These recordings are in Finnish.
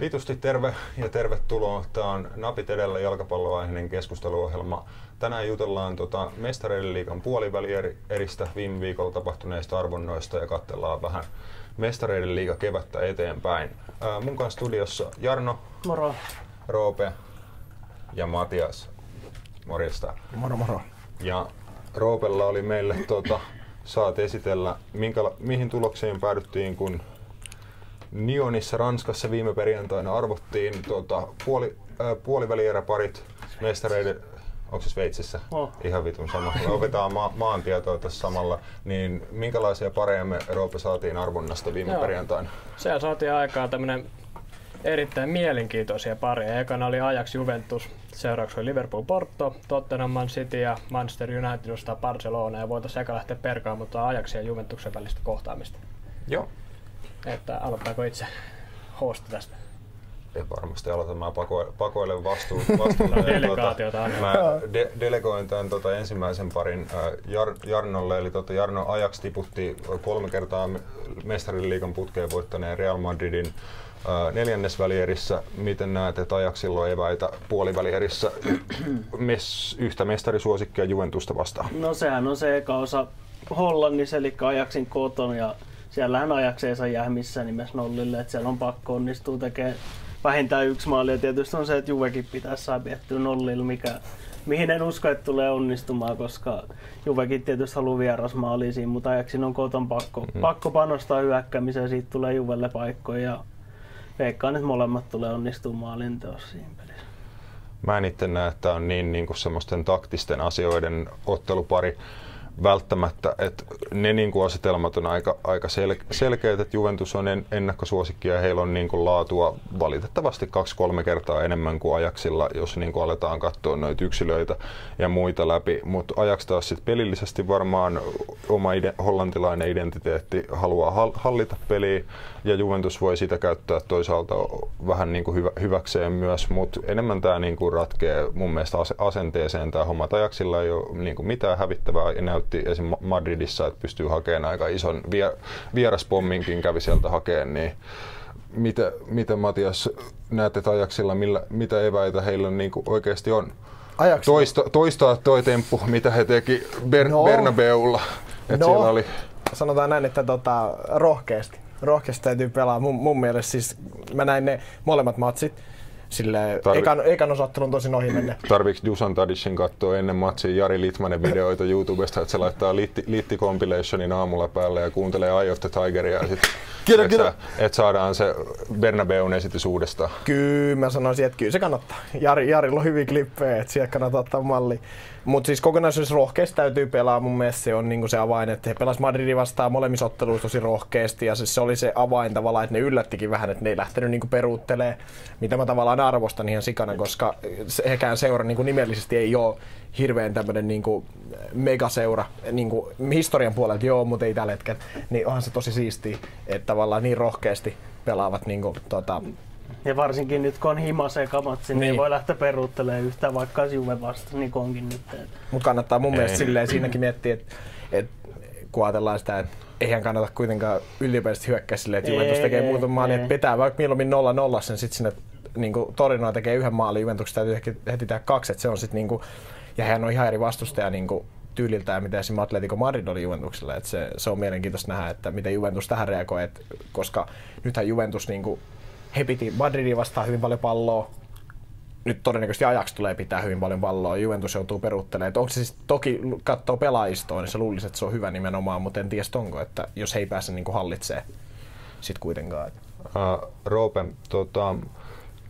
Vitusti terve ja tervetuloa. Tämä on Napit edellä jalkapalloaiheinen keskusteluohjelma. Tänään jutellaan tota Mestareiden liikan puolivälieristä viime viikolla tapahtuneista arvonnoista ja katsellaan vähän Mestareiden liiga kevättä eteenpäin. Ää, mun kanssa studiossa Jarno, Moro. Roope ja Matias. Morjesta. Moro moro. Ja Roopella oli meille, tota, saat esitellä, minkä, mihin tulokseen päädyttiin, kun Nyonissa Ranskassa viime perjantaina arvottiin tota, puoli, äh, puolivälieräparit mestareiden, onko se Sveitsissä? Oh. Ihan vitun sama. Me opetaan ma- maantietoa tässä samalla. Niin minkälaisia pareja me Roope saatiin arvonnasta viime Joo. perjantaina? Siellä saatiin aikaa tämmönen erittäin mielenkiintoisia pareja. Ekana oli Ajax Juventus, seuraavaksi oli Liverpool Porto, Tottenham Man City ja Manchester United edustaa Barcelona ja voitaisiin eka lähteä perkaan, mutta Ajax ja Juventuksen välistä kohtaamista. Joo. Että aloittaako itse hosti tästä? Ei varmasti aloita. Mä pako- pakoilen vastuun. vastuun Delegaatiota aina. Mä de- delegoin tämän tota, ensimmäisen parin Jar- Jarnolle. Eli tota, Jarno Ajax tiputti kolme kertaa me- mestariliigan putkeen voittaneen Real Madridin neljännesvälierissä. Miten näet, että Ajaxilla on eväitä puolivälierissä mes- yhtä mestarisuosikkia Juventusta vastaan? No sehän on se eka osa Hollannissa, eli Ajaksin koton, ja siellähän saa jää missään nimessä nollille, että siellä on pakko onnistua tekemään vähintään yksi maali, ja tietysti on se, että Juvekin pitäisi saada viettyä nollille, mikä, mihin en usko, että tulee onnistumaan, koska Juvekin tietysti haluaa vierasmaaliin siinä, mutta Ajaksin on koton pakko, Mm. pakko panostaa hyökkäämiseen, siitä tulee Juvelle paikkoja, ja veikkaan, että molemmat tulee onnistumaan maalinteossa siinä pelissä. Mä en itse näe, että on niin, niin kuin semmoisten taktisten asioiden ottelupari välttämättä, että ne niin kuin asetelmat on aika, aika sel, selkeät, että Juventus on en, ennakkosuosikki ja heillä on niin kuin laatua valitettavasti kaksi-kolme kertaa enemmän kuin Ajaxilla, jos niin kuin aletaan katsoa noita yksilöitä ja muita läpi. Mutta Ajax taas sit pelillisesti varmaan oma ide, hollantilainen identiteetti haluaa hal, hallita peliä ja Juventus voi sitä käyttää toisaalta vähän niin kuin hyvä, hyväkseen myös, mutta enemmän tämä niin kuin ratkee mun mielestä ase- asenteeseen tämä homma. että Ajaxilla ei ole niin kuin mitään hävittävää ja näytti esim. Madridissa, että pystyy hakemaan aika ison vie, vieraspomminkin kävi sieltä hakemaan, niin mitä, mitä Matias näet, että Ajaxilla, millä, mitä eväitä heillä niin kuin oikeasti on? Ajax, Toista, toistaa toi temppu, mitä he teki Ber- No. Bernabeulla. Et No. siellä oli sanotaan näin, että tota, rohkeasti. Rohkeasti täytyy pelaa. Mun, mun mielestä siis mä näin ne molemmat matsit. Sille Tarvi- ekan, ekan osattelun tosin ohi menne. Tarviiko Dusan Tadicin katsoa ennen matsia Jari Litmanen videoita YouTubesta, että se laittaa litti, litti compilationin aamulla päälle ja kuuntelee Eye of the Tigeria ja sitten Kyllä, et, kyllä. sa- et saadaan se Bernabeun esitys uudestaan. Kyllä mä sanoisin, että kyllä se kannattaa. Jari, Jarilla on hyviä klippejä, että sieltä kannattaa ottaa malli. Mutta siis kokonaisuudessa rohkeasti täytyy pelaa. Mun mielestä se on niinku se avain, että he pelas Madridin vastaan molemmissa otteluissa tosi rohkeasti. Ja siis se oli se avain tavallaan, että ne yllättikin vähän, että ne ei lähtenyt niinku peruuttelee, mitä mä tavallaan arvostan ihan sikana, koska hekään seura niinku nimellisesti ei ole hirveän tämmöinen niinku megaseura niinku historian puolelta joo, mutta ei tällä hetkellä. Niin onhan se tosi siistiä, että tavallaan niin rohkeasti pelaavat niinku, tota, Ja varsinkin nyt kun on hima sekamatsi, niin, Niin. ei voi lähteä peruuttelemaan yhtään vaikka olisi Juve vasta, niin kuin onkin nyt. Et Mutta kannattaa mun Ei. mielestä silleen siinäkin miettiä, että et, kun ajatellaan sitä, että eihän kannata kuitenkaan ylipäätään hyökkää silleen, että Juventus tekee muutaman maalin, että pitää vaikka mieluummin 0-0 sen sitten sinne niin Torinoa tekee yhden maalin, Juventuksessa täytyy heti, heti tehdä kaksi, että se on sitten niin kuin, ja hän on ihan eri vastustaja niin kuin, tyyliltään, mitä esimerkiksi Atletico Madrid oli Juventuksella. että se, se, on mielenkiintoista nähdä, että miten Juventus tähän reagoi, että, koska nythän Juventus niin kuin, he piti Madridin vastaan hyvin paljon palloa, nyt todennäköisesti Ajax tulee pitää hyvin paljon palloa, Juventus joutuu peruuttelemaan. Onko se siis, toki katsoo pelaajistoa, niin se luulisi, että se on hyvä nimenomaan, mutta en tiedä onko, että jos he ei pääse niin hallitsemaan sit kuitenkaan. Uh, Roope, tota,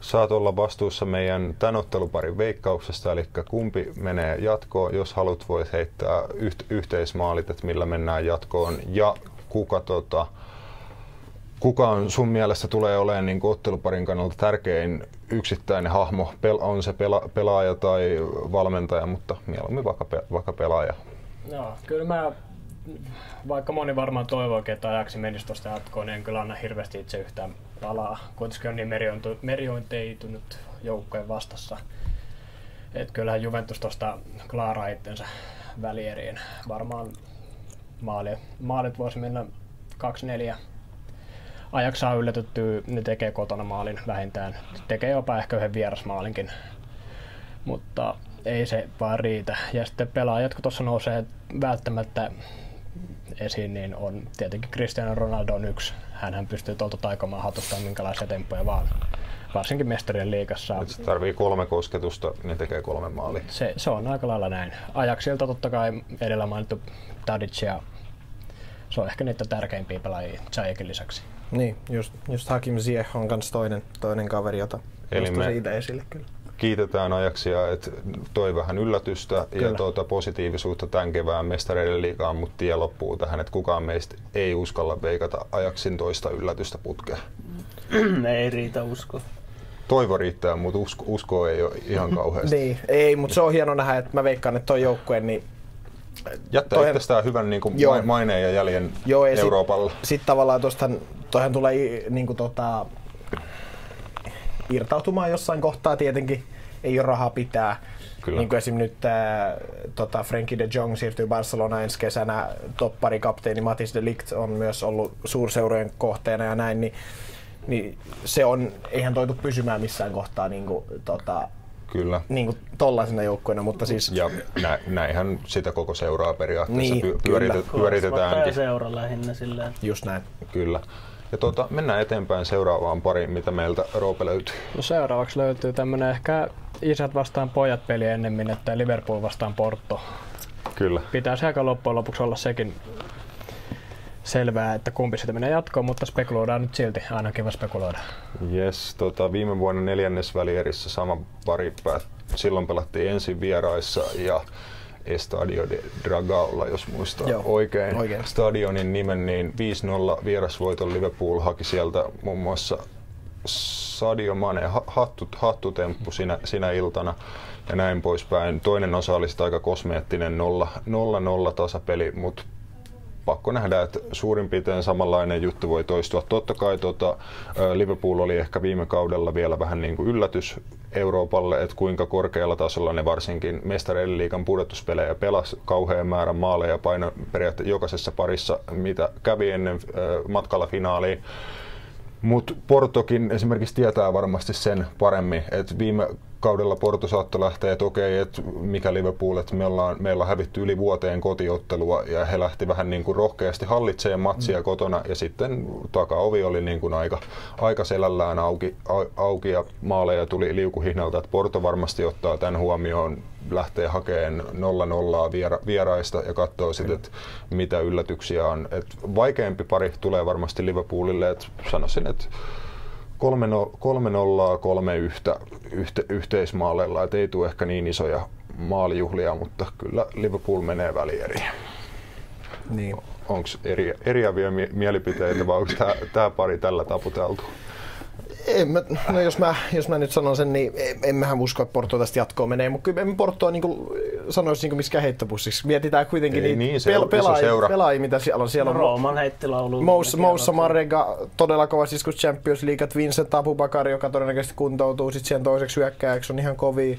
saat olla vastuussa meidän tämän otteluparin veikkauksesta, eli kumpi menee jatkoon. Jos haluat, voit heittää yht- yhteismaalit, että millä mennään jatkoon. Ja kuka, tota, kuka on sun mielestä tulee olemaan niin otteluparin kannalta tärkein yksittäinen hahmo? Pel- on se pela- pelaaja tai valmentaja, mutta mieluummin vaikka, pe- vaikka pelaaja. Joo, kyllä mä, vaikka moni varmaan toivoikin, että ajaksi menisi tuosta jatkoon, niin en kyllä anna hirveästi itse yhtään palaa. Kuitenkin on niin meriointu- meriointeitunut joukkojen vastassa. Et kyllähän Juventus tuosta klaaraa itsensä välieriin. Varmaan maali, maalit voisi mennä 2-4 Ajax saa yllätettyä, ne tekee kotona maalin vähintään. Tekee jopa ehkä yhden vierasmaalinkin. Mutta ei se vaan riitä. Ja sitten pelaajat, kun tuossa nousee välttämättä esiin, niin on tietenkin Cristiano Ronaldo on yksi. Hänhän pystyy tuolta taikomaan hatusta minkälaisia temppuja vaan. Varsinkin mestarien liigassa. Et se tarvii kolme kosketusta, niin tekee kolme maalia. Se, se on aika lailla näin. Ajaksilta totta kai edellä mainittu Tadic ja se on ehkä niitä tärkeimpiä pelaajia Zajekin lisäksi. Niin, just, just Hakim Ziyech on kans toinen, toinen kaveri, jota Eli me- siitä esille kyllä. Kiitetään ajaksia, että toi vähän yllätystä Kyllä. ja tuota positiivisuutta tämän kevään mestareiden liigaan, mutta tie loppuu tähän, että kukaan meistä ei uskalla veikata ajaksin toista yllätystä putkea. ei riitä usko. Toivo riittää, mutta usko, usko ei ole ihan kauheasti. Niin, ei, mutta se on hieno nähdä, että mä veikkaan, että toi joukkue, niin Jättää Toihan- itsestään hyvän niin kuin, Joo. maineen ja jäljen Joo, ja sit- Euroopalle. sitten tavallaan tuosta, toihan tulee i- niinku tota, irtautumaan jossain kohtaa tietenkin. Ei ole rahaa pitää. Kyllä. Niin kuin esim. nyt ää, tota Frankie de Jong siirtyy Barcelona ensi kesänä. Toppari kapteeni Matis de Ligt on myös ollut suurseurojen kohteena ja näin. Niin, niin se on, eihän toitu pysymään missään kohtaa niin kuin, tota, Kyllä. niin kuin tollaisena joukkoina, mutta siis Ja nä, näinhän sitä koko seuraa periaatteessa Niin, py, kyllä. pyörite, ja pyöritetäänkin. seura lähinnä silleen. just näin. Kyllä. Ja tuota, mennään eteenpäin seuraavaan pariin, mitä meiltä Roope löytyy. No seuraavaksi löytyy tämmönen ehkä isät vastaan pojat peli ennemmin, että Liverpool vastaan Porto. Kyllä. Pitäisi aika loppujen lopuksi olla sekin selvää, että kumpi sitä menee jatkoon, mutta spekuloidaan nyt silti. Aina kiva spekuloida. Yes, tota, viime vuonna neljännes välierissä sama pari päät. Silloin pelattiin ensin vieraissa ja Estadio de Dragaolla, jos muistaa Joo, oikein, oikein. stadionin nimen, niin 5-0 vierasvoiton Liverpool haki sieltä muun muassa Sadio Mane ha- hattut, hattutemppu sinä, sinä iltana ja näin poispäin. Toinen osa oli aika kosmeettinen 0-0 tasapeli, mutta pakko nähdä, että suurin piirtein samanlainen juttu voi toistua. Totta kai ö, Liverpool oli ehkä viime kaudella vielä vähän niin kuin yllätys Euroopalle, että kuinka korkealla tasolla ne varsinkin mestareiden liigan pudotuspelejä pelas kauhean määrän maaleja paino periaatteessa jokaisessa parissa, mitä kävi ennen matkalla finaaliin. Mutta Portokin esimerkiksi tietää varmasti sen paremmin, että viime kaudella Porto saattoi lähteä, että okei, että mikä Liverpool, että me ollaan, meillä on hävitty yli vuoteen kotiottelua ja he lähti vähän niin kuin rohkeasti hallitsemaan matsia mm. kotona ja sitten takaovi oli niin kuin aika, aika selällään auki, au, auki ja maaleja tuli liukuhihnalta, että Porto varmasti ottaa tämän huomioon, lähtee hakemaan 0-0 viera, vieraista ja katsoo sitten, että mitä yllätyksiä on. Et vaikeampi pari tulee varmasti Liverpoolille, että sanoisin, että 3-0, 3-1 yhte, yhteismaaleilla, että ei tule ehkä niin isoja maalijuhlia, mutta kyllä Liverpool menee välieriin. Niin. Onko eri, eriäviä mie- mielipiteitä vai onko tämä pari tällä taputeltu? En mä, no jos mä, jos mä nyt sanon sen, niin en- en mähän usko, että Porto tästä jatkoon menee, mutta kyllä en Portoa niin kuin, sanoisi niin miskään heittopussiksi. Mietitään kuitenkin Ei niitä niin, iso pelaajia, seura. pelaajia, mitä siellä on. Siellä on Rooman heitti lauluun. Moussa, Moussa Marega, todella kova siskus Champions League, Vincent Abubakar, joka todennäköisesti kuntoutuu sitten siihen toiseksi hyökkääjäksi, on ihan kovia.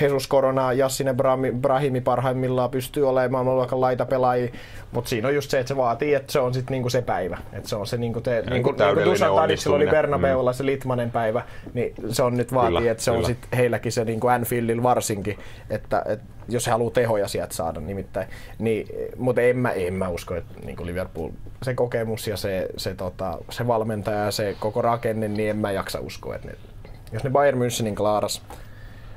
Jesus Korona, Jassine Brahimi, Brahimi parhaimmillaan pystyy olemaan maailmanluokan laitapelaajia, mutta siinä on just se, että se vaatii, että se on sitten niinku se päivä. Että se on se niinku te, niinku, niinku täydellinen Dusan Tadicilla oli. Bernabeulla se Litmanen päivä, niin se on nyt vaatii, Kyllä, että se on kyllä. sitten heilläkin se niinku Anfieldilla varsinkin, että, että jos he haluaa tehoja sieltä saada nimittäin. Niin, mutta en mä, en mä usko, että niinku Liverpool, se kokemus ja se, se, tota, se valmentaja ja se koko rakenne, niin en mä jaksa uskoa, että ne, jos ne Bayern Münchenin klaaras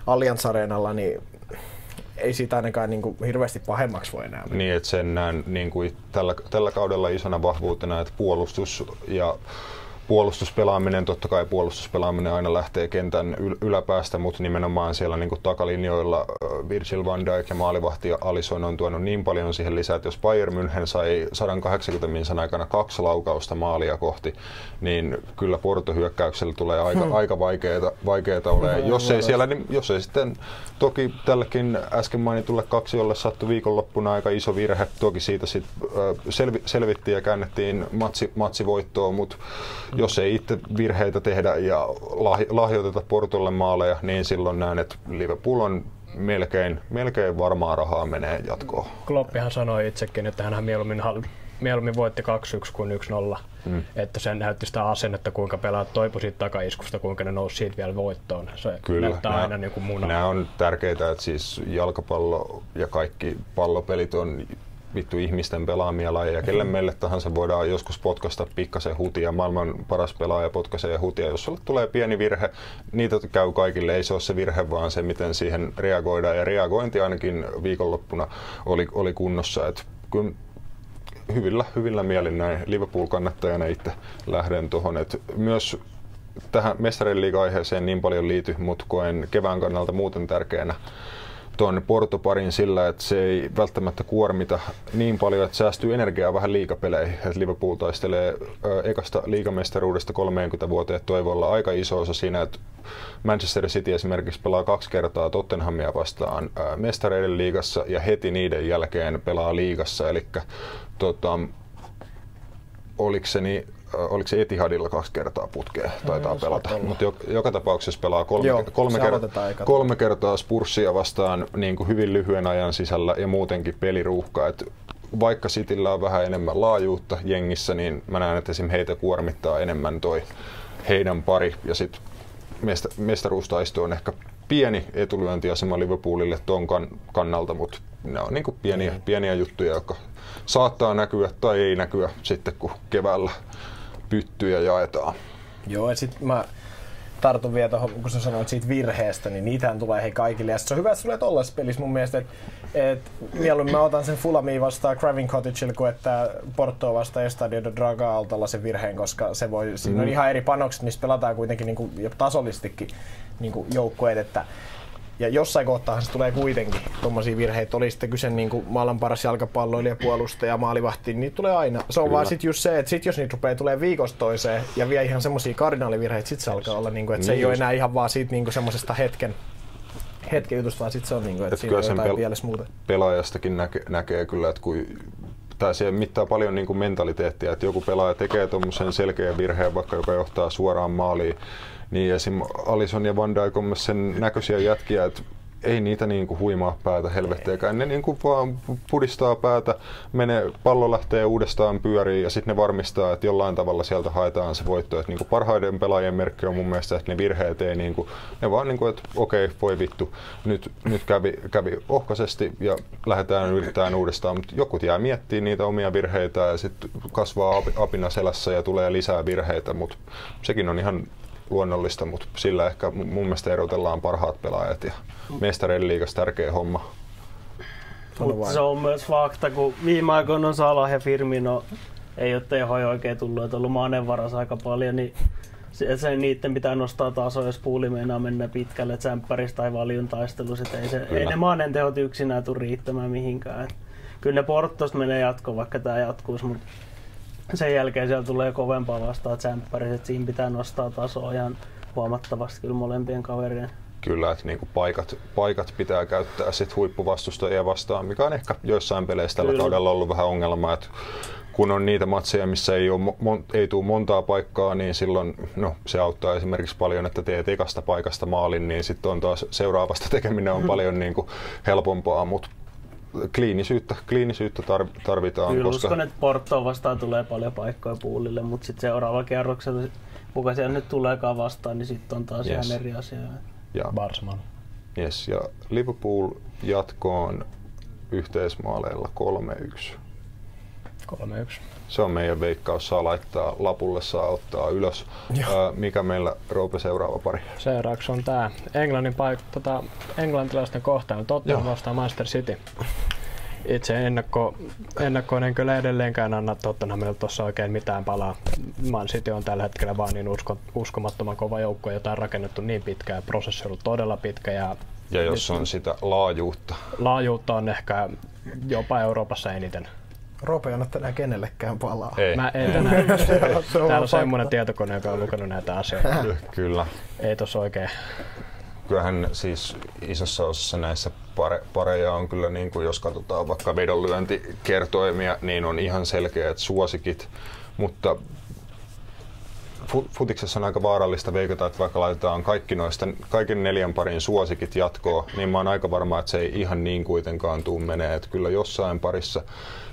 Allianz Areenalla, niin ei siitä ainakaan niin kuin hirveästi pahemmaksi voi enää. Niin, että sen näen niin kuin tällä, tällä kaudella isona vahvuutena, että puolustus ja puolustuspelaaminen, totta kai puolustuspelaaminen aina lähtee kentän yl- yläpäästä, mutta nimenomaan siellä niin kuin takalinjoilla Virgil van Dijk ja maalivahti Alisson on tuonut niin paljon siihen lisää, että jos Bayern München sai 180 minsan aikana kaksi laukausta maalia kohti, niin kyllä Porto hyökkäyksellä tulee aika, hmm. aika vaikeeta ole. Jos ei siellä, niin jos ei sitten, toki tällekin äsken mainitulle kaksi, jolle sattui viikonloppuna aika iso virhe, toki siitä sitten selvi, selvittiin ja käännettiin matsi, matsivoittoon, mutta jos ei itse virheitä tehdä ja lahj- lahjoiteta Portolle maaleja, niin silloin näen, että Liverpool on melkein, melkein varmaa rahaa menee jatkoon. Kloppihan sanoi itsekin, että hän mieluummin mieluummin voitti 2-1 kuin 1-0. Mm. Että se näytti sitä asennetta, kuinka pelaat toipu siitä takaiskusta, kuinka ne nousi siitä vielä voittoon. Se Kyllä, näyttää nämä, aina niin kuin muna. Nämä on tärkeitä, että siis jalkapallo ja kaikki pallopelit on vittu ihmisten pelaamia lajeja. Kelle Mm-hmm. meille tahansa voidaan joskus potkasta pikkasen hutia. Maailman paras pelaaja potkaisee hutia. Jos sulle tulee pieni virhe, niitä käy kaikille. Ei se ole se virhe, vaan se, miten siihen reagoidaan. Ja reagointi ainakin viikonloppuna oli, oli kunnossa. Et kyllä hyvillä, hyvillä mielin näin Liverpool-kannattajana itse lähden tuohon. Myös tähän mestarien liiga-aiheeseen niin paljon liity, mutta koen kevään kannalta muuten tärkeänä tuon Portoparin sillä, että se ei välttämättä kuormita niin paljon, että säästyy energiaa vähän liikapeleihin. Et Liverpool taistelee ekasta liigamestaruudesta 30 vuoteen, toivolla aika iso osa siinä, että Manchester City esimerkiksi pelaa kaksi kertaa Tottenhamia vastaan mestareiden liigassa ja heti niiden jälkeen pelaa liigassa. Eli tota, oliko se niin, oliko se Etihadilla kaksi kertaa putkea, taitaa No, pelata. Mutta joka, joka tapauksessa pelaa kolme, Joo, kolme, ker- kolme kertaa Spurssia vastaan niin kuin hyvin lyhyen ajan sisällä ja muutenkin peliruuhka. Et vaikka Cityllä on vähän enemmän laajuutta jengissä, niin mä näen, että esimerkiksi heitä kuormittaa enemmän toi heidän pari. Ja sitten mesta- mestaruustaisto on ehkä pieni etulyöntiasema Liverpoolille tuon kan- kannalta, mutta ne on niin kuin pieniä, pieniä juttuja, jotka saattaa näkyä tai ei näkyä sitten, kun keväällä pyttyjä jaetaan. Joo, ja sitten mä tartun vielä tuohon, kun sä sanoit siitä virheestä, niin niitähän tulee hei kaikille. Ja se on hyvä, että sulle tollaisessa pelissä mun mielestä, että et mieluummin mä otan sen Fulamiin vastaan Craving Cottagella, kuin että Portoa vastaan Estadio de Draga tällaisen virheen, koska se voi, siinä on Mm. ihan eri panokset, missä pelataan kuitenkin niinku, ja tasollistikin niinku joukkueet, että ja jossain kohtaahan se tulee kuitenkin tuommoisia virheitä. Oli sitten kyse niin kuin maailman paras jalkapalloilija, puolustaja, maalivahti, niin tulee aina. Se on Kyllä. vaan sitten just se, että sit jos niitä rupeaa tulee viikosta toiseen ja vie ihan semmoisia kardinaalivirheitä, sit se alkaa olla, niin kuin, että se Niin ei ole just. enää ihan vaan siitä niin kuin semmoisesta hetken, hetken jutusta, vaan sit se on niin kuin, että Et siinä on jotain pel- pielessä muuta. pelaajastakin näke, näkee kyllä, että kun tai se mittaa paljon niin kuin mentaliteettia, että joku pelaaja tekee tuommoisen selkeän virheen, vaikka joka johtaa suoraan maaliin, niin esim. Alison ja Van Dijk on myös sen näköisiä jätkiä, että ei niitä niin kuin huimaa päätä helvetteekään. Ne niin kuin vaan pudistaa päätä, menee, pallo lähtee uudestaan pyöriin ja sitten ne varmistaa, että jollain tavalla sieltä haetaan se voitto. Että niin kuin parhaiden pelaajien merkki on mun mielestä, että ne virheet ei niin kuin, ne vaan niin kuin, että okei, voi vittu, nyt, nyt kävi, kävi ohkaisesti ja lähdetään yrittämään uudestaan, mutta joku jää miettimään niitä omia virheitä ja sitten kasvaa api- apina selässä ja tulee lisää virheitä, mutta sekin on ihan luonnollista, mutta sillä ehkä mun mielestä erotellaan parhaat pelaajat ja mestareiden liigassa tärkeä homma. Mutta vain. se on myös fakta, kun viime aikoina on Salah ja Firmino ei ole tehoja oikein tullut, että on ollut Manen varas aika paljon, niin se, se niiden pitää nostaa tasoa, jos puuli meinaa mennä pitkälle tsemppäristä tai valjun taistelussa. Ei, se, ei ne Manen tehot yksinään tule riittämään mihinkään. Et kyllä ne Portosta menee jatkoon, vaikka tämä jatkuisi, mutta sen jälkeen siellä tulee kovempaa vastaan tsemppärissä, että siinä pitää nostaa tasoa ihan huomattavasti kyllä molempien kaverien. Kyllä, että niinku paikat, paikat pitää käyttää sit huippuvastustajia vastaan, mikä on ehkä joissain peleissä tällä Kyllä. kaudella ollut vähän ongelma, että kun on niitä matseja, missä ei, ole, mon, ei tule montaa paikkaa, niin silloin no, se auttaa esimerkiksi paljon, että teet ekasta paikasta maalin, niin sitten on taas seuraavasta tekeminen on paljon niin kuin helpompaa, mutta kliinisyyttä, kliinisyyttä tar- tarvitaan, Kyllä koska uskon, että Portoon vastaan tulee paljon paikkoja puulille, mutta sitten seuraavalla kierroksella, kuka siellä nyt tuleekaan vastaan, niin sitten on taas Yes. ihan eri asia. ja, Barsman. yes, ja Liverpool jatkoon yhteismaaleilla 3-1. 3-1. Se on meidän veikkaus, saa laittaa lapulle, saa ottaa ylös. Ää, mikä meillä Roope seuraava pari? Seuraavaksi on tämä Englannin paik- tota, englantilaisten kohtailu. Tottenham vastaan Manchester City. Itse ennakko, ennakkoon en kyllä edelleenkään anna Tottenhamille tuossa oikein mitään palaa. Man City on tällä hetkellä vaan niin usko, uskomattoman kova joukko, jota on rakennettu niin pitkään ja prosessi on ollut todella pitkä ja Ja jos on sitä laajuutta. laajuutta on ehkä jopa Euroopassa eniten. Rope ei anna tänään kenellekään palaa. Ei, Mä en tänään, Se on täällä on semmoinen tietokone, joka on lukenut näitä asioita. kyllä. Ei tossa oikein. Kyllähän siis isossa osassa näissä pare, pareja on kyllä, niin kuin jos katsotaan vaikka vedonlyöntikertoimia, niin on ihan selkeät suosikit. Mutta futiksessa on aika vaarallista veikata, että vaikka laitetaan kaikki noista, kaiken neljän parin suosikit jatkoa, niin mä oon aika varma, että se ei ihan niin kuitenkaan tuu menee. Että kyllä jossain parissa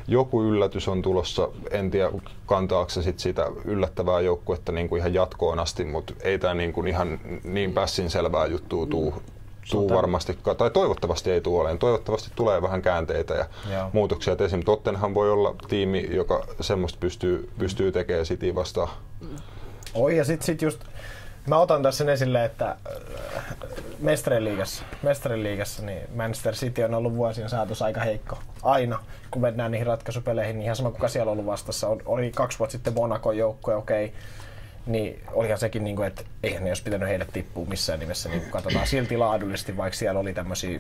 joku yllätys on tulossa. En tiedä, kantaako se sit sitä yllättävää joukkuetta niin kuin ihan jatkoon asti, mutta ei tämä niin kuin ihan niin pässin selvää juttua tuu, tuu varmasti, tai toivottavasti ei tule olemaan. Toivottavasti tulee vähän käänteitä ja Joo. muutoksia. Et esimerkiksi Tottenham voi olla tiimi, joka semmoista pystyy, pystyy tekemään City vastaan. Oi, ja sitten sit just, mä otan tässä sen esille, että äh, Mestarien liigassa, Mestarien liigassa niin Manchester City on ollut vuosien saatossa aika heikko. Aina, kun mennään niihin ratkaisupeleihin, niin ihan sama kuka siellä on ollut vastassa. Oli kaksi vuotta sitten Monaco joukkue, okei. Okay niin olihan sekin, niin kuin, että eihän ne olisi pitänyt heidät tippua missään nimessä, niin katsotaan silti laadullisesti, vaikka siellä oli tämmöisiä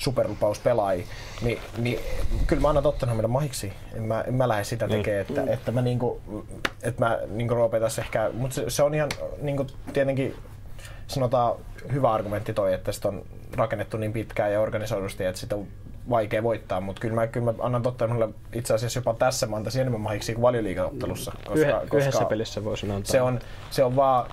superlupauspelaajia, niin, niin kyllä mä annan Tottenhamille mahiksi. En mä, en mä lähde sitä niin. tekemään, että, että, että mä, niinku, että mä niinku ehkä, mutta se, se, on ihan niinku, tietenkin sanotaan hyvä argumentti toi, että sitä on rakennettu niin pitkään ja organisoidusti, että sitä on vaikea voittaa, mutta kyllä mä, kyllä mä annan Tottenhamille itse asiassa jopa tässä mä antaisin enemmän mahiksi kuin valioliigaottelussa. Koska, Yhe, koska yhdessä pelissä voisin antaa. Se on, se on vaan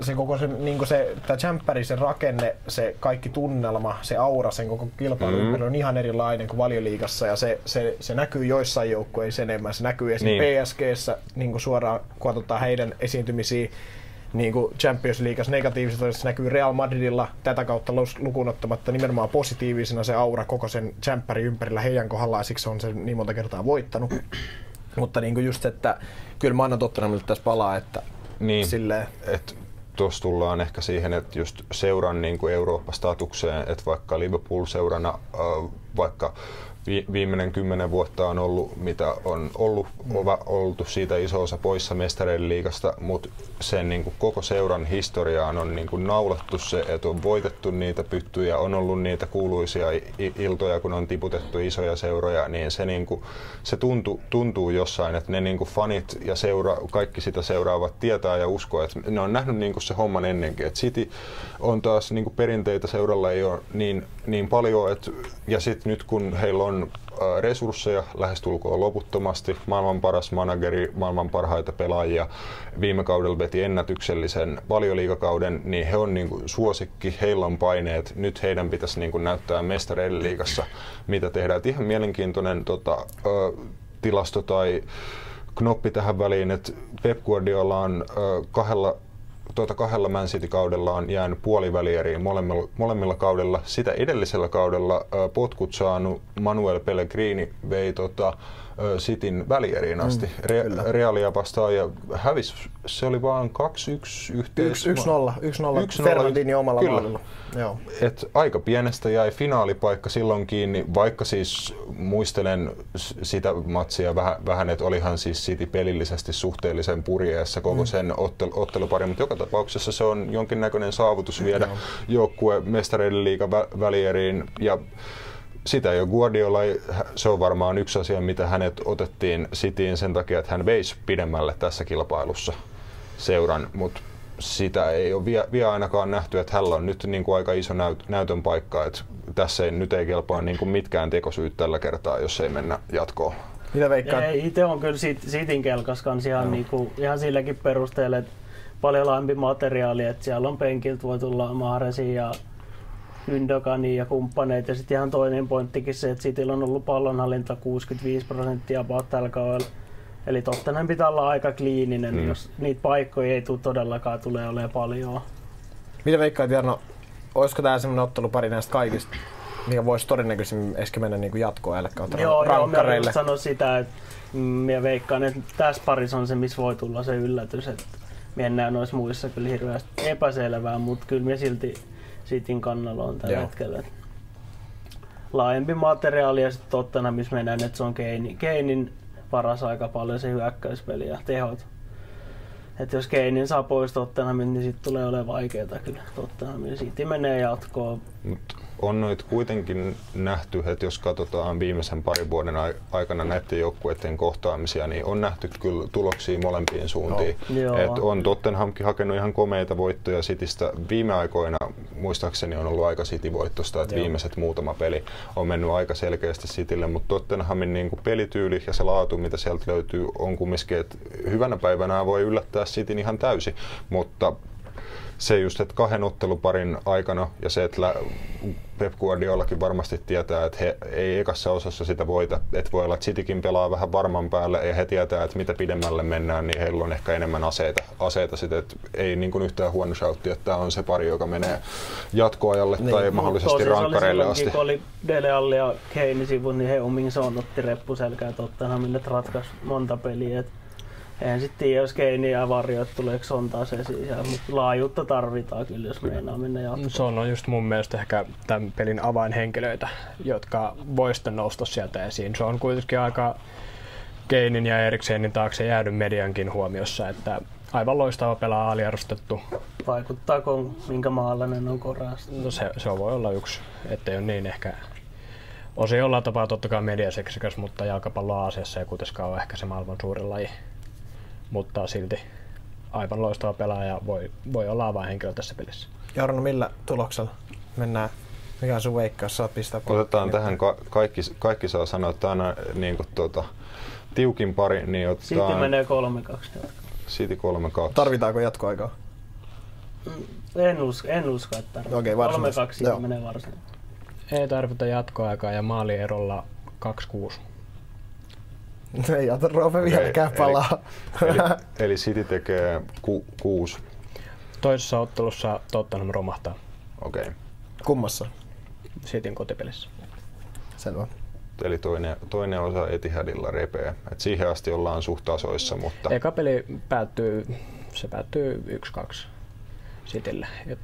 se koko se, niin se, tämä se rakenne, se kaikki tunnelma, se aura sen koko kilpailun mm. on ihan erilainen kuin valioliigassa ja se, se, se näkyy joissain joukkueissa enemmän. Se näkyy esimerkiksi niin. PSGssä niin suoraan, kun katsotaan heidän esiintymisiä niin kuin Champions Leagueassa negatiivisesti se näkyy Real Madridilla tätä kautta lukuun ottamatta nimenomaan positiivisena se aura koko sen Champerin ympärillä heidän kohdallaan, siksi on se niin monta kertaa voittanut. Mutta niin kuin just, että kyllä mä annan Tottenhamille tässä palaa, että niin, silleen... et tuossa tullaan ehkä siihen, että just seuran niin kuin Eurooppa-statukseen, että vaikka Liverpool-seurana, äh, viimeinen kymmenen vuotta on ollut, mitä on ollut, mm. oltu siitä iso osa poissa mestareiden liigasta, mutta sen niin kuin koko seuran historiaan on niin kuin naulattu se, että on voitettu niitä pyttyjä, on ollut niitä kuuluisia iltoja, kun on tiputettu isoja seuroja, niin se, niin kuin, se tuntuu, tuntuu jossain, että ne niin kuin fanit ja seura, kaikki sitä seuraavat tietää ja uskoo, että ne on nähnyt niin kuin se homman ennenkin, että City on taas niin kuin perinteitä seuralla ei ole niin, niin paljon, että, ja sitten nyt kun heillä on resursseja lähestulkoon loputtomasti. Maailman paras manageri, maailman parhaita pelaajia. Viime kaudella veti ennätyksellisen valioliikakauden, niin he on niin kuin suosikki, heillä on paineet. Nyt heidän pitäisi niin kuin näyttää mestareiden liigassa, mitä tehdään. Et ihan mielenkiintoinen tota, tilasto tai knoppi tähän väliin, että Pep Guardiola on kahdella tuota kahdella Man City-kaudella on jäänyt puolivälieriin molemmilla, molemmilla kaudella. Sitä edellisellä kaudella potkut saanut Manuel Pellegrini vei tota, Cityn välieriin asti. Mm, Re- Realia vastaan ja hävis, se oli vaan 2-1 yhteys. 1-0, 1-0, Fernandini omalla kyllä. maalilla. Joo. Et aika pienestä jäi finaalipaikka silloin kiinni, vaikka siis muistelen sitä matsia vähän, vähän että olihan siis City pelillisesti suhteellisen purjeessa koko mm. sen ottel, ottelupari, mutta joka tapauksessa se on jonkinnäköinen saavutus viedä mm. joukkue mestareiden liiga välieriin ja sitä ei ole Guardiola, se on varmaan yksi asia, mitä hänet otettiin Cityin sen takia, että hän veisi pidemmälle tässä kilpailussa seuran, mutta sitä ei ole vielä, vielä ainakaan nähty, että hänellä on nyt niin kuin aika iso näyt, näytön paikka, että tässä ei, nyt ei kelpaa niin kuin mitkään tekosyyt tällä kertaa, jos ei mennä jatkoon. Mitä veikkaat? Itse on kyllä Sitin kelkas kanssa ihan, no. niin kuin, ihan silläkin perusteella, että paljon laajempi materiaali, että siellä on penkiltä voi tulla Mahresi ja Yndogani ja kumppaneet. Ja sitten ihan toinen pointtikin se, että Cityllä on ollut pallonhallinta 65 prosenttia about tällä kaudella. Eli Tottenham pitää olla aika kliininen, mm. jos niitä paikkoja ei tule todellakaan tulee olemaan paljon. Mitä veikkaat Jarno, olisiko tämä sellainen ottelupari näistä kaikista, mikä voisi todennäköisemmin ehkä mennä niin jatkoajalle kautta joo, rankkareille? Joo, sanoa sitä, että minä veikkaan, että tässä parissa on se, missä voi tulla se yllätys, että mennään noissa muissa kyllä hirveästi epäselvää, mutta kyllä me silti Cityn kannalla on tällä Joo. hetkellä. Laajempi materiaali ja sitten tottena, missä mennään, että se on Keinin, Keinin paras aika paljon se hyökkäyspeli ja tehot. että jos Keinin saa pois Tottenhamin, niin sitten tulee olemaan vaikeaa kyllä Tottenhamin. City menee jatkoon. Mut on noit kuitenkin nähty, että jos katsotaan viimeisen parin vuoden aikana näiden joukkueiden kohtaamisia, niin on nähty kyllä tuloksia molempiin suuntiin. No. Et on Tottenhamkin hakenut ihan komeita voittoja Citystä. Viime aikoina muistaakseni on ollut aika City-voittosta, että Joo. viimeiset muutama peli on mennyt aika selkeästi Citylle, mutta Tottenhamin niin kuin pelityyli ja se laatu, mitä sieltä löytyy, on kumminkin, että hyvänä päivänä voi yllättää Cityn ihan täysin, mutta se just, että kahden otteluparin aikana ja se, että Pep Guardiolakin varmasti tietää, että he ei ekassa osassa sitä voita. Että voi olla, että Citykin pelaa vähän varman päälle ja he tietää, että mitä pidemmälle mennään, niin heillä on ehkä enemmän aseita. aseita sit, että ei niin kuin yhtään huono shoutti, että tämä on se pari, joka menee jatkoajalle niin, tai mahdollisesti rankkareille asti. Kun oli Dele Alli ja Kane sivun, niin he omin son otti reppuselkää Tottenhamille, että ratkaisi monta peliä. Et eihän sitten tiedä, jos Kane ja varjoit tuleeko son taas esiin. Mutta laajuutta tarvitaan kyllä, jos meinaa mennä jatkoon. Se on just mun mielestä ehkä tämän pelin avainhenkilöitä, jotka voi sitten nousta sieltä esiin. Se on kuitenkin aika Keinin ja Eriksenin taakse jäädy mediankin huomiossa, että aivan loistava pelaa aliarvostettu. Vaikuttaako minkä maalainen on korasta? No se, se voi olla yksi, ettei ole niin ehkä Osin jollain tapaa totta kai mediaseksikäs, mutta jalkapallo Aasiassa ei kuitenkaan ole ehkä se maailman suurin laji. Mutta silti aivan loistava pelaaja voi, voi olla avainhenkilö tässä pelissä. Jarno, millä tuloksella mennään? Mikä on sun veikkaus? Saat pistää Otetaan tähän, ka- kaikki, kaikki saa sanoa, että aina niin kuin, tuota, tiukin pari, niin Sitten otetaan menee 3-2. City 3 2. Tarvitaanko jatkoaikaa? En usko, en usko että tarvitaan. Okei, varsinaisesti. 3-2 siitä Joo. menee varsinaisesti. Ei tarvita jatkoaikaa ja maalierolla 2-6. Ei ota Roope vieläkään eli- palaa. Eli, eli City tekee ku, kuusi. Toisessa ottelussa Tottenham romahtaa Okei. Okay. Kummassa? Cityn kotipelissä. Selvä. Eli toinen, toinen osa Etihadilla repee. Et siihen asti ollaan suht tasoissa, mutta Eka peli päättyy, se päättyy 1-2 Citylle. Ja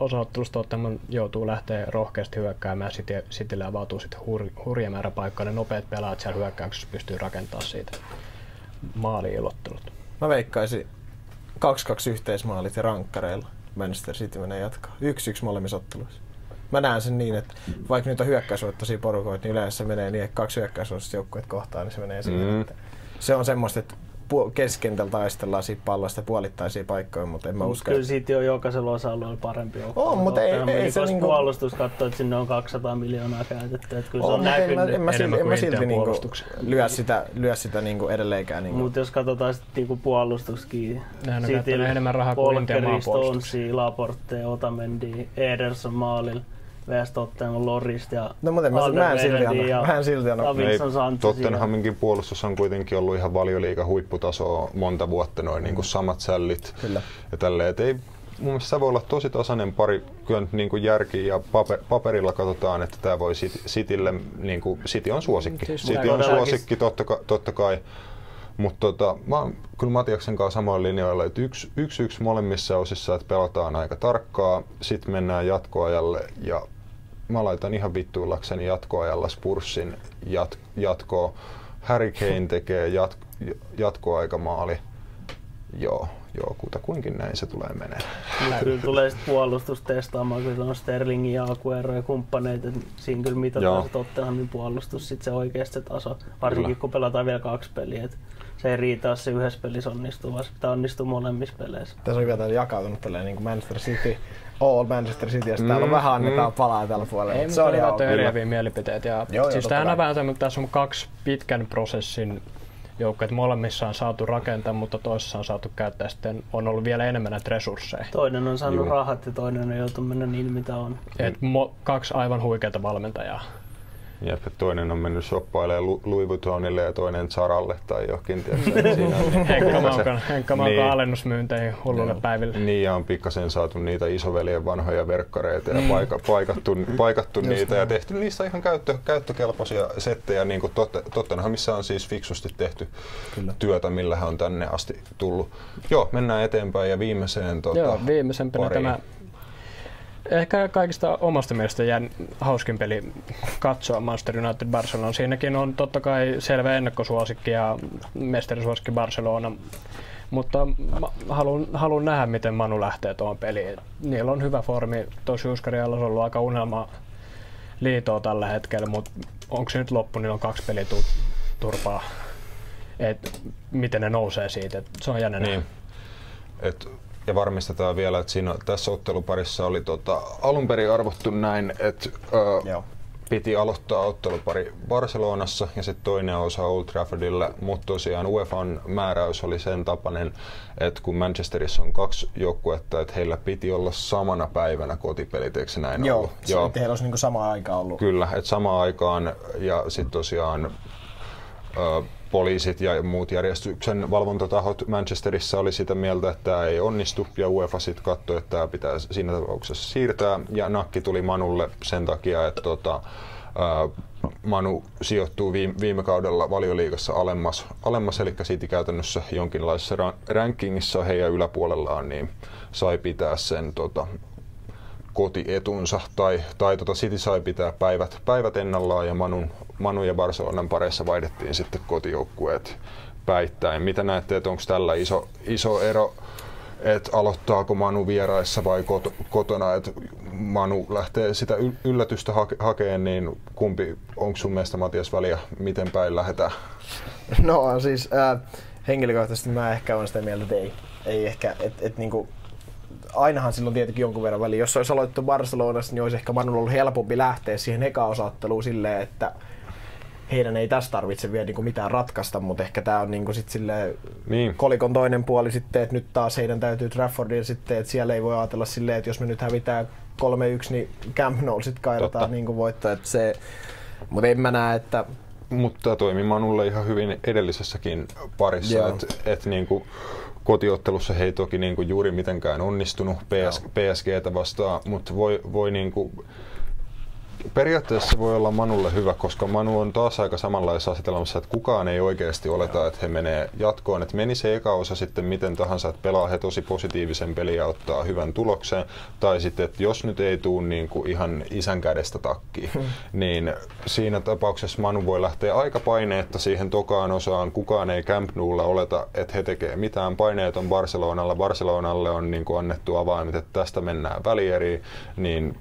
osaottelusta Tottenham joutuu lähteä rohkeasti hyökkäämään. City, Citylle avautuu sitten hur, hurja määrä paikkaa. Ne nopeat pelaajat siellä hyökkäyksessä pystyy rakentamaan siitä maali-ilottelut. Mä veikkaisin 2-2 yhteismaalit ja rankkareilla. Manchester City menee jatkaa. 1-1 molemmissa otteluissa. Mä näen sen niin, että vaikka nyt on hyökkäysvoittoisia porukoita, niin yleensä se menee niin, että kaksi hyökkäysvoittoista joukkueet kohtaan, niin se menee siihen. Mm. Että se on semmoista, että keskentällä taistellaan siitä pallosta puolittaisia paikkoja, mutta en mä usko. Kyllä City on jokaisella osa-alueella parempi joukkue. On, mutta ei- ei niin se niinku- puolustus katsoo, että sinne on 200 miljoonaa käytetty. Että kyllä se On, on mutta en mä, näkynyt. en mä, silti, en mä kuin silti niinku lyö sitä, lyö sitä niinku edelleenkään. Niinku. Mutta jos katsotaan sitten niinku puolustuksikin, Nehän on käyttänyt enemmän rahaa kuin Intian Polkeri, maanpuolustukseen. Stonesi, Laporte, Otamendi, Ederson maalilla, VS Tottenham, Lorist ja No, mutta mä- mä en silti anna- ja mä en silti anna- Davinson Sanchezia. Tottenhaminkin puolustus on kuitenkin ollut ihan valioliiga huipputasoa monta vuotta, noin niin kuin samat sällit Kyllä. ja tälleen. Et ei, mun mielestä se voi olla tosi tasainen pari, kyllä nyt niin kuin järki ja paper, paperilla katsotaan, että tämä voi City- Citylle, niin kuin City on suosikki. Siis City on suosikki totta, ka- totta kai. Mutta tota, mä oon kyllä Matiaksen kanssa samoilla linjoilla, että yksi, yksi, yksi molemmissa osissa, että pelataan aika tarkkaa, sitten mennään jatkoajalle ja mä laitan ihan vittuillakseni jatkoajalla Spurssin jat, jatkoa. Harry Kane tekee jat, jatkoaikamaali. Joo, joo, kutakuinkin näin se tulee menee. Mut kyllä tulee sitten puolustus testaamaan, kyllä on Sterlingin ja Aguero ja kumppaneita. Siinä kyllä mitataan se Tottenhamin puolustus, sit se oikeasti se taso. Varsinkin Kyllä. kun pelataan vielä kaksi peliä. Et se ei riitä, jos se yhdessä pelissä onnistuu, vaan se pitää onnistua molemmissa peleissä. Tässä on hyvä täällä jakautunut tälleen niin kuin Manchester City, all Manchester City, ja sitten täällä on Mm, vähän annetaan mm. palaa tällä puolella. Ei, se on ihan eriäviä mielipiteet. Ja Joo, siis tämähän on vähän tämmöinen, tässä on kaksi pitkän prosessin joukkoja, että molemmissa on saatu rakentaa, mutta toisessa on saatu käyttää sitten, on ollut vielä enemmän näitä resursseja. Toinen on saanut Juu. rahat ja toinen on joutunut mennä niin mitä on. Et mo- kaksi aivan huikeata valmentajaa. Jep, että toinen on mennyt shoppailemaan Lu- Louis Vuittonille ja toinen Zaralle tai johonkin. Henkka Maukan, Henkka Maukan Niin. alennusmyynteihin hullulle päiville. Niin, ja on pikkasen saatu niitä isoveljen vanhoja verkkareita ja paika, paikattu, paikattu niitä ja tehty niistä ihan käyttö, käyttökelpoisia settejä, niin kuin totte, Tottenhamissa on siis fiksusti tehty Kyllä. työtä, millä hän on tänne asti tullut. Joo, mennään eteenpäin ja viimeiseen tota, Joo, viimeisempänä pariin. tämä ehkä kaikista omasta mielestä jään hauskin peli katsoa Manchester United Barcelona. Siinäkin on totta kai selvä ennakkosuosikki ja mestarisuosikki Barcelona. Mutta haluan, haluan nähdä, miten Manu lähtee tuohon peliin. Niillä on hyvä formi. Tuossa Juskarialla on ollut aika unelma liitoa tällä hetkellä, mutta onko se nyt loppu, niin on kaksi peliä turpaa. Et miten ne nousee siitä, et se on jännä niin. Et, ja varmistetaan vielä, että siinä, tässä otteluparissa oli tota, alun perin arvottu näin, että piti aloittaa ottelupari Barcelonassa ja sitten toinen osa Old Traffordilla, mutta tosiaan UEFAn määräys oli sen tapainen, että kun Manchesterissa on kaksi joukkuetta, että heillä piti olla samana päivänä kotipelit, eikö näin Joo, ollut? Joo, heillä olisi niin samaan aikaan ollut. Kyllä, että samaan aikaan ja sitten tosiaan ö, poliisit ja muut järjestyksen valvontatahot Manchesterissa oli sitä mieltä, että tämä ei onnistu. Ja UEFA sitten katsoi, että tämä pitää siinä tapauksessa siirtää. Ja nakki tuli Manulle sen takia, että tota, Manu sijoittuu viime, viime kaudella valioliigassa alemmas, alemmas eli City käytännössä jonkinlaisessa rankingissa heidän yläpuolellaan, niin sai pitää sen tota, kotietunsa tai, tai tota City sai pitää päivät, päivät ennallaan ja Manun, Manu ja Barcelonan pareissa vaihdettiin sitten kotijoukkueet päittäin. Mitä näette, että onko tällä iso, iso ero, että aloittaako Manu vieraissa vai kot, kotona, että Manu lähtee sitä yllätystä hake, hakeen, niin kumpi, onko sun mielestä Matias väliä, miten päin lähdetään? No siis äh, henkilökohtaisesti mä ehkä olen sitä mieltä, että ei, ei ehkä, että et, niinku, ainahan silloin tietenkin jonkun verran väliä. Jos olisi aloittu Barcelonassa, niin olisi ehkä Manulla ollut helpompi lähteä siihen eka osaatteluun silleen, että heidän ei tässä tarvitse vielä niin kuin mitään ratkaista, mutta ehkä tämä on niin kuin sit niin. kolikon toinen puoli sitten, että nyt taas heidän täytyy Traffordilla sitten, että siellä ei voi ajatella silleen, että jos me nyt hävitään 3-1, niin Camp Nou sitten kaidataan niin kuin voittaa, että se, mutta en mä näe, että mutta tämä toimi Manulle ihan hyvin edellisessäkin parissa, että et niinku, kotiottelussa he ei toki niinku juuri mitenkään onnistunut PS, PSGtä vastaan, mutta voi, voi niinku, periaatteessa voi olla Manulle hyvä, koska Manu on taas aika samanlaisessa asetelmassa, että kukaan ei oikeasti oleta, että he menee jatkoon. Että meni se eka osa sitten miten tahansa, että pelaa he tosi positiivisen peliä ja ottaa hyvän tuloksen. Tai sitten, että jos nyt ei tule niin kuin ihan isän kädestä takkiin, hmm. niin siinä tapauksessa Manu voi lähteä aika paineetta siihen tokaan osaan. Kukaan ei Camp Noulla oleta, että he tekee mitään. Paineet on Barcelonalla. Barcelonalle on niin kuin annettu avaimet, että tästä mennään välieriin. Niin